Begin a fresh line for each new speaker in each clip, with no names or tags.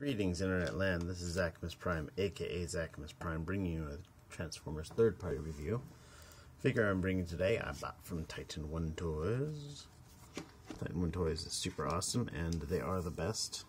Greetings, Internet Land. This is Xakimus Prime, aka Zachamus Prime, bringing you a Transformers third party review. Figure I'm bringing today, I bought from Titan One Toys. Titan One Toys is super awesome, and they are the best.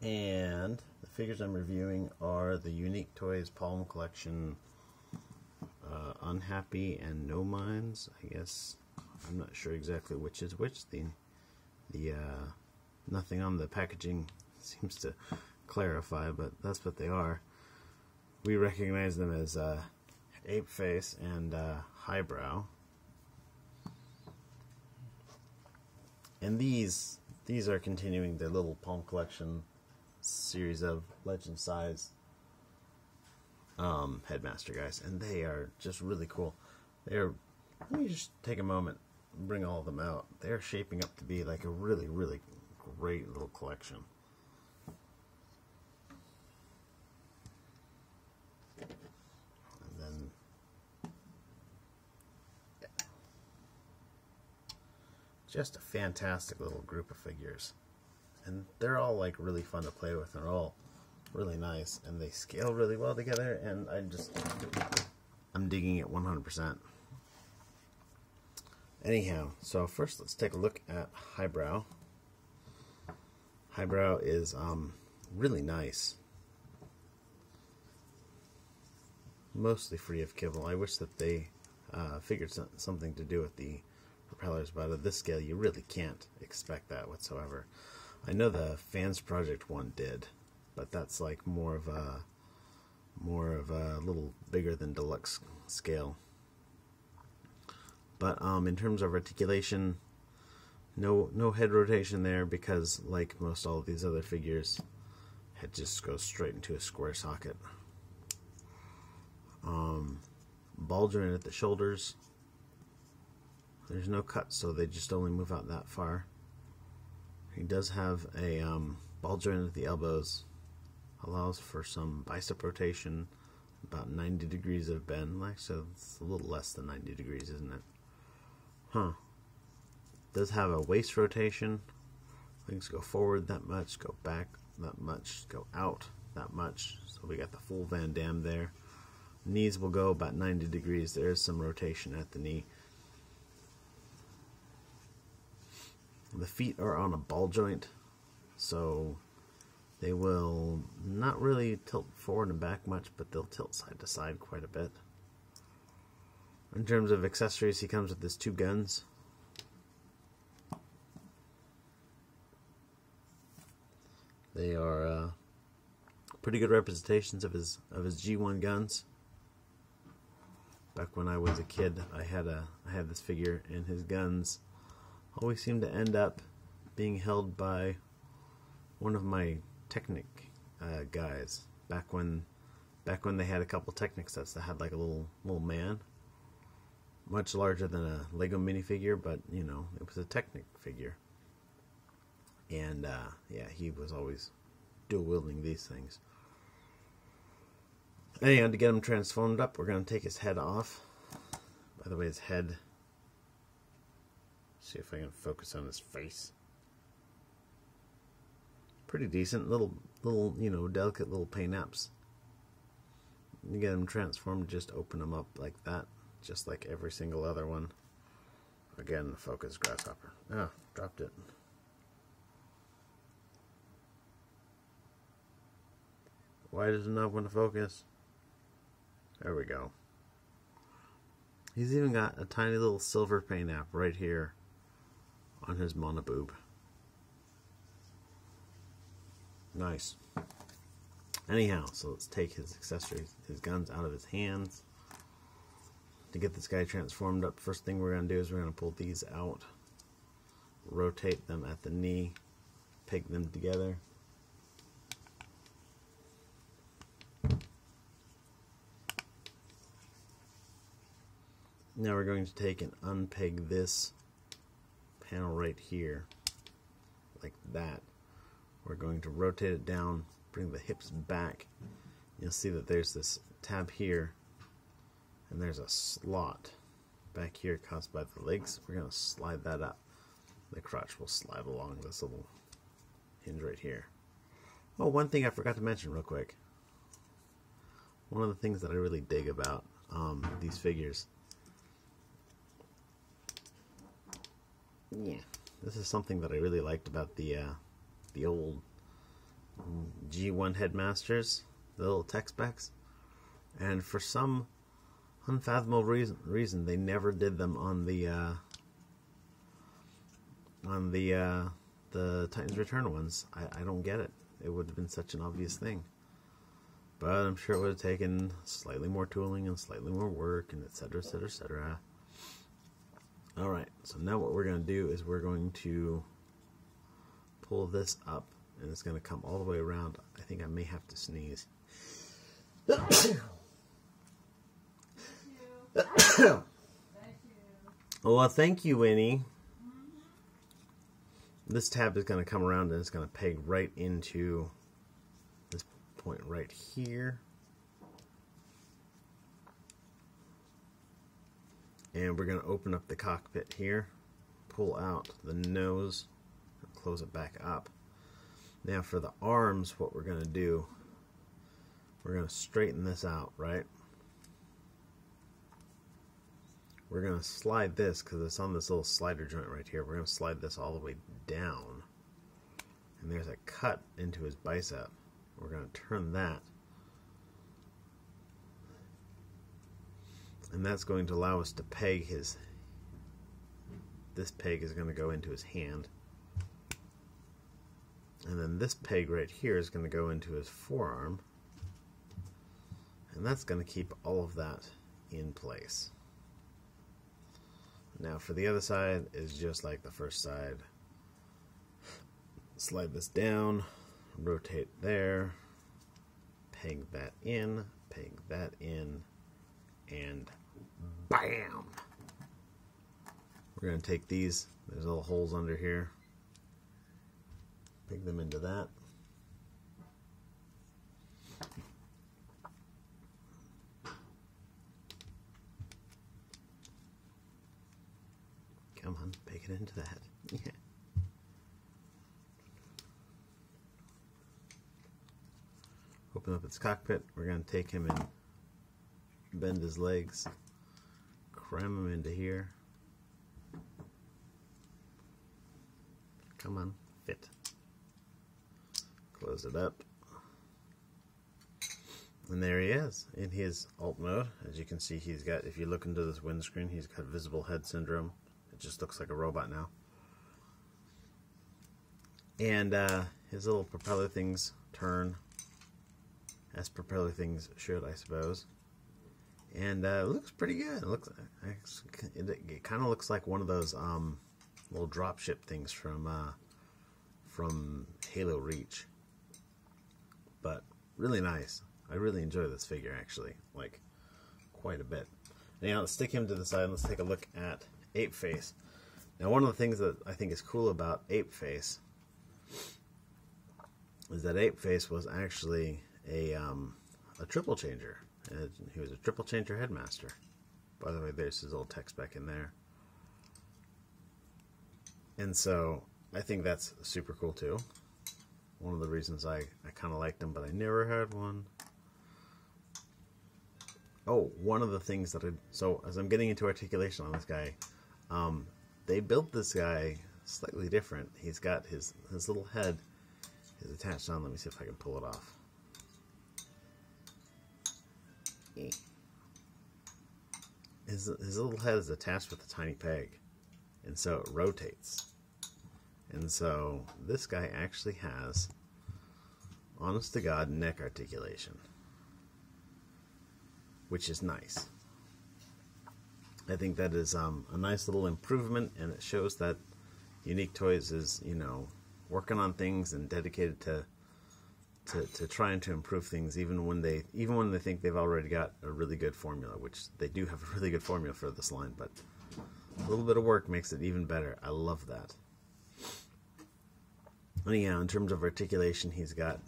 And the figures I'm reviewing are the Unique Toys Palm Collection uh, Unhappy and No Minds, I guess I'm not sure exactly which is which. The the uh, nothing on the packaging seems to clarify, but that's what they are. We recognize them as uh, ape face and uh, highbrow. And these these are continuing their little palm collection series of legend size um, headmaster guys, and they are just really cool. They're let me just take a moment bring all of them out. They're shaping up to be like a really, really great little collection. And then, just a fantastic little group of figures. And they're all like really fun to play with. They're all really nice and they scale really well together and I just I'm digging it 100%. Anyhow, so first let's take a look at Highbrow. Highbrow is um, really nice. Mostly free of kibble. I wish that they uh, figured something to do with the propellers, but at this scale you really can't expect that whatsoever. I know the Fans Project one did, but that's like more of a more of a little bigger than deluxe scale. But um, in terms of articulation, no no head rotation there because like most all of these other figures, head just goes straight into a square socket. Um, ball joint at the shoulders. There's no cut, so they just only move out that far. He does have a um, ball joint at the elbows, allows for some bicep rotation, about 90 degrees of bend. Like so, it's a little less than 90 degrees, isn't it? Huh. Does have a waist rotation. Things go forward that much, go back that much, go out that much. So we got the full Van Damme there. Knees will go about 90 degrees. There is some rotation at the knee. The feet are on a ball joint, so they will not really tilt forward and back much, but they'll tilt side to side quite a bit. In terms of accessories, he comes with his two guns. They are uh, pretty good representations of his of his G1 guns. Back when I was a kid, I had a I had this figure, and his guns always seemed to end up being held by one of my Technic uh, guys. Back when back when they had a couple Technic sets that had like a little little man much larger than a Lego minifigure, but you know, it was a Technic figure. And uh, yeah, he was always dual wielding these things. Anyhow, to get him transformed up, we're going to take his head off. By the way, his head. See if I can focus on his face. Pretty decent, little, little, you know, delicate little paint apps. You get him transformed, just open him up like that just like every single other one. Again, focus grasshopper. Ah, dropped it. Why does it not want to focus? There we go. He's even got a tiny little silver paint app right here on his monoboob. Nice. Anyhow, so let's take his accessories, his guns out of his hands to get this guy transformed up, first thing we're going to do is we're going to pull these out, rotate them at the knee, peg them together. Now we're going to take and unpeg this panel right here, like that. We're going to rotate it down, bring the hips back. You'll see that there's this tab here and there's a slot back here caused by the legs. We're going to slide that up. The crotch will slide along this little hinge right here. Oh, one thing I forgot to mention real quick. One of the things that I really dig about um, these figures. Yeah, this is something that I really liked about the uh, the old G1 headmasters, the little tech specs, and for some unfathomable reason, reason they never did them on the uh, on the uh, the Titans Return ones. I, I don't get it. It would have been such an obvious thing. But I'm sure it would have taken slightly more tooling and slightly more work and etc. etc. etc. Alright, so now what we're going to do is we're going to pull this up and it's going to come all the way around. I think I may have to sneeze. oh, well, thank you, Winnie. This tab is going to come around and it's going to peg right into this point right here. And we're going to open up the cockpit here, pull out the nose, close it back up. Now for the arms, what we're going to do, we're going to straighten this out, right? We're going to slide this because it's on this little slider joint right here. We're going to slide this all the way down. And there's a cut into his bicep. We're going to turn that. And that's going to allow us to peg his, this peg is going to go into his hand. And then this peg right here is going to go into his forearm. And that's going to keep all of that in place. Now for the other side is just like the first side. Slide this down, rotate there, peg that in, peg that in, and bam! We're going to take these, there's little holes under here, peg them into that. Come on, peg it into that. Yeah. Open up its cockpit. We're going to take him and bend his legs, cram him into here. Come on, fit. Close it up. And there he is in his alt mode. As you can see, he's got, if you look into this windscreen, he's got visible head syndrome. Just looks like a robot now. And uh, his little propeller things turn as propeller things should, I suppose. And uh, it looks pretty good. It looks, it, it kind of looks like one of those um, little dropship things from uh, from Halo Reach. But really nice. I really enjoy this figure actually, like quite a bit. Now let's stick him to the side. and Let's take a look at Ape Face. Now one of the things that I think is cool about Ape Face is that Ape Face was actually a um, a triple changer. And he was a triple changer headmaster. By the way, there's his old tech spec in there. And so I think that's super cool too. One of the reasons I, I kind of liked him, but I never had one. Oh, one of the things that I... So, as I'm getting into articulation on this guy, um, they built this guy slightly different. He's got his, his little head is attached on. Let me see if I can pull it off. His, his little head is attached with a tiny peg, and so it rotates. And so this guy actually has, honest to God, neck articulation, which is nice. I think that is um, a nice little improvement, and it shows that Unique Toys is, you know, working on things and dedicated to to, to trying to improve things even when they even when they think they've already got a really good formula, which they do have a really good formula for this line, but a little bit of work makes it even better. I love that. Anyhow, in terms of articulation, he's got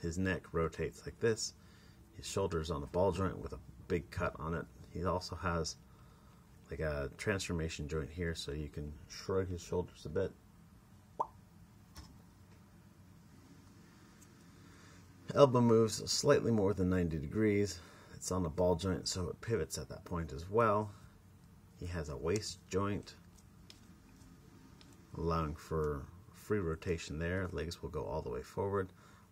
his neck rotates like this. His shoulders on a ball joint with a big cut on it. He also has like a transformation joint here so you can shrug his shoulders a bit. Elbow moves slightly more than 90 degrees. It's on a ball joint, so it pivots at that point as well. He has a waist joint, allowing for free rotation there. Legs will go all the way forward.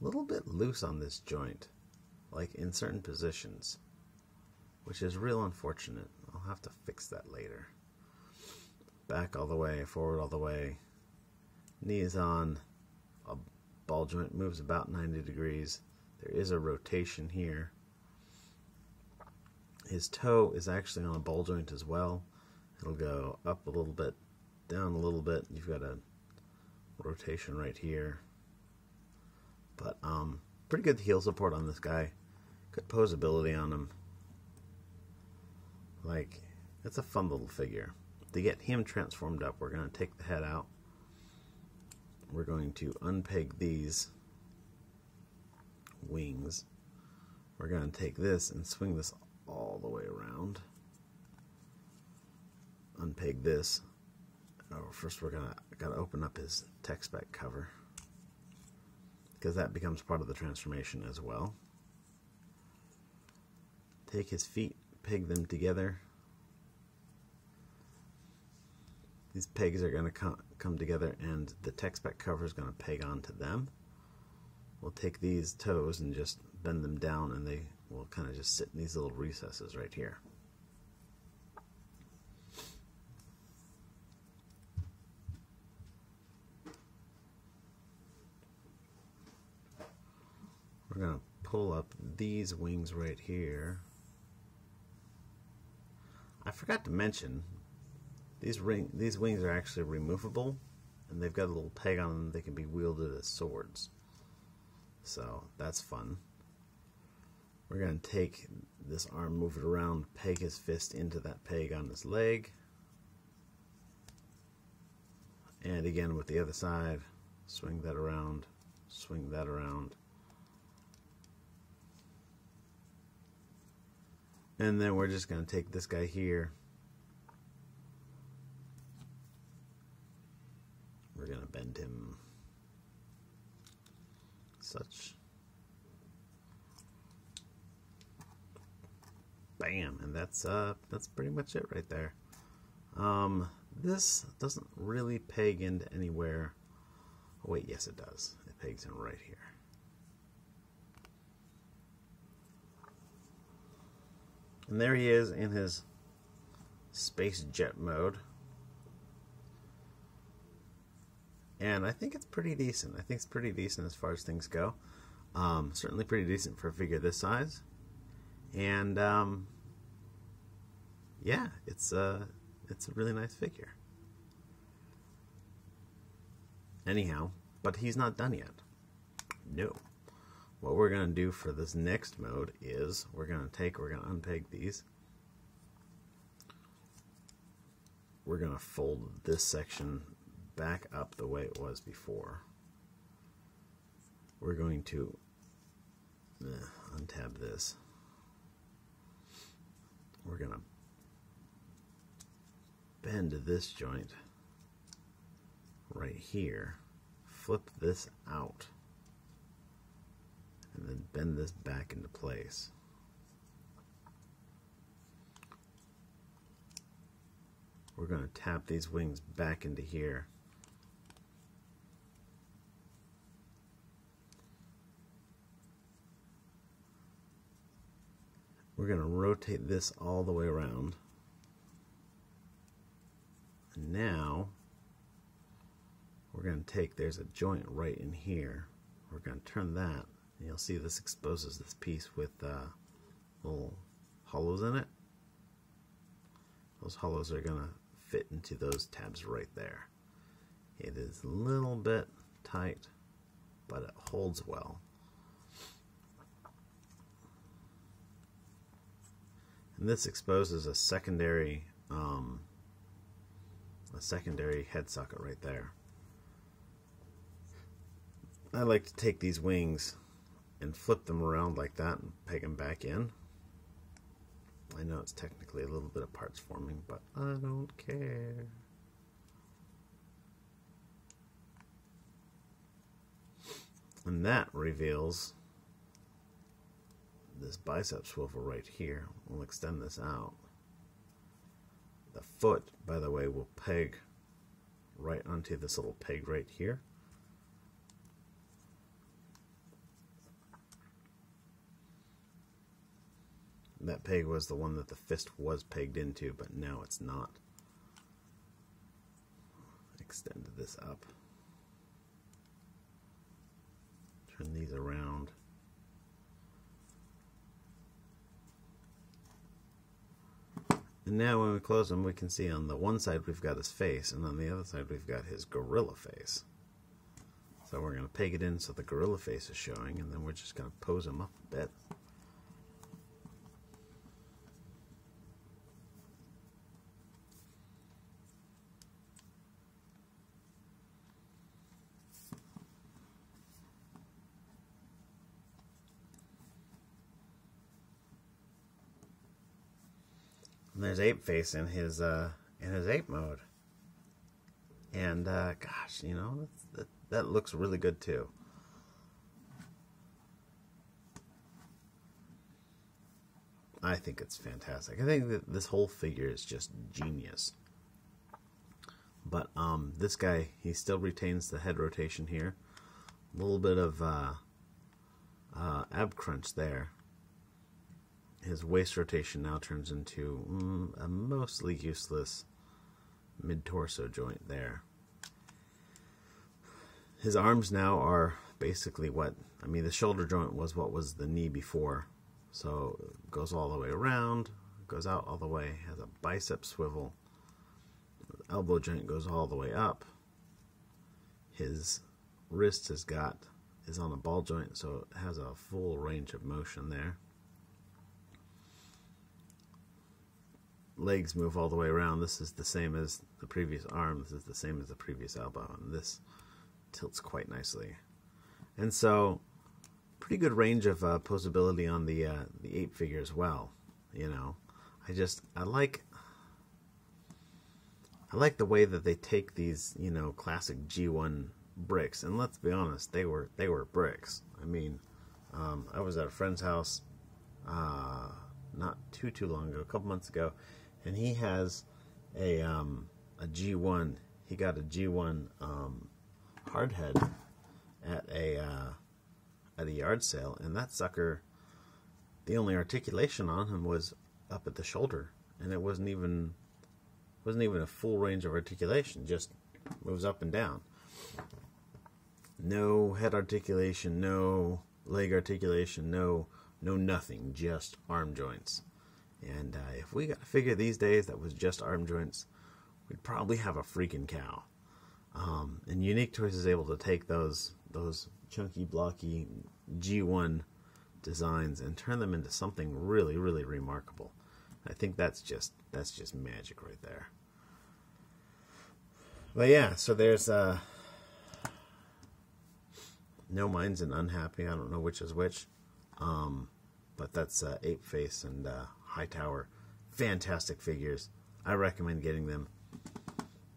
A little bit loose on this joint, like in certain positions, which is real unfortunate. I'll have to fix that later. Back all the way, forward all the way. Knees on. A ball joint moves about 90 degrees. There is a rotation here. His toe is actually on a ball joint as well. It'll go up a little bit, down a little bit. You've got a rotation right here. But um, pretty good heel support on this guy. Good posability on him. Like, it's a fun little figure. To get him transformed up, we're going to take the head out. We're going to unpeg these wings. We're going to take this and swing this all the way around. Unpeg this. Oh, first we're gonna gotta open up his tech spec cover because that becomes part of the transformation as well. Take his feet, peg them together. These pegs are going to come, come together and the tech spec cover is going to peg onto them. We'll take these toes and just bend them down and they will kind of just sit in these little recesses right here. We're going to pull up these wings right here. I forgot to mention, these ring these wings are actually removable, and they've got a little peg on them. They can be wielded as swords, so that's fun. We're going to take this arm, move it around, peg his fist into that peg on his leg. And again with the other side, swing that around, swing that around. And then we're just going to take this guy here. We're going to bend him such. Bam, and that's uh that's pretty much it right there. Um this doesn't really peg into anywhere. Oh, wait, yes it does. It pegs in right here. And there he is in his space jet mode. And I think it's pretty decent. I think it's pretty decent as far as things go. Um, certainly pretty decent for a figure this size. And um, yeah, it's a, it's a really nice figure. Anyhow, but he's not done yet. No. What we're going to do for this next mode is we're going to take, we're going to unpeg these. We're going to fold this section back up the way it was before. We're going to uh, untab this. We're going to bend this joint right here, flip this out and then bend this back into place. We're going to tap these wings back into here. We're going to rotate this all the way around. And now we're going to take, there's a joint right in here. We're going to turn that You'll see this exposes this piece with uh, little hollows in it. Those hollows are going to fit into those tabs right there. It is a little bit tight, but it holds well. And this exposes a secondary um, a secondary head socket right there. I like to take these wings and flip them around like that and peg them back in. I know it's technically a little bit of parts forming, but I don't care. And that reveals this bicep swivel right here. We'll extend this out. The foot, by the way, will peg right onto this little peg right here. That peg was the one that the fist was pegged into, but now it's not. Extend this up. Turn these around. And now when we close them, we can see on the one side we've got his face, and on the other side we've got his gorilla face. So we're going to peg it in so the gorilla face is showing, and then we're just going to pose him up a bit. And there's Ape Face in his uh, in his ape mode, and uh, gosh, you know that that looks really good too. I think it's fantastic. I think that this whole figure is just genius. But um, this guy, he still retains the head rotation here. A little bit of uh, uh, ab crunch there his waist rotation now turns into mm, a mostly useless mid torso joint there. His arms now are basically what I mean. The shoulder joint was what was the knee before, so it goes all the way around, goes out all the way, has a bicep swivel. The elbow joint goes all the way up. His wrist has got is on a ball joint, so it has a full range of motion there. Legs move all the way around. This is the same as the previous arm. This is the same as the previous elbow. And this tilts quite nicely. And so, pretty good range of uh, posability on the uh, the ape figure as well. You know, I just I like I like the way that they take these you know classic G1 bricks. And let's be honest, they were they were bricks. I mean, um, I was at a friend's house. Uh, not too too long ago, a couple months ago, and he has a um, a G1. He got a G1 um, hardhead at a uh, at a yard sale, and that sucker, the only articulation on him was up at the shoulder, and it wasn't even wasn't even a full range of articulation. Just moves up and down. No head articulation, no leg articulation, no no nothing, just arm joints. And uh, if we got a figure these days that was just arm joints, we'd probably have a freaking cow. Um, and Unique Toys is able to take those those chunky, blocky G1 designs and turn them into something really, really remarkable. I think that's just that's just magic right there. But yeah, so there's uh, no minds and unhappy. I don't know which is which, um, but that's uh, Ape Face and uh, Highbrow. Fantastic figures. I recommend getting them.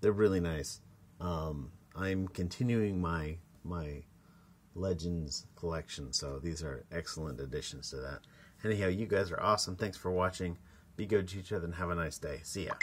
They're really nice. Um, I'm continuing my my Legends collection, so these are excellent additions to that. Anyhow, you guys are awesome. Thanks for watching. Be good to each other and have a nice day. See ya.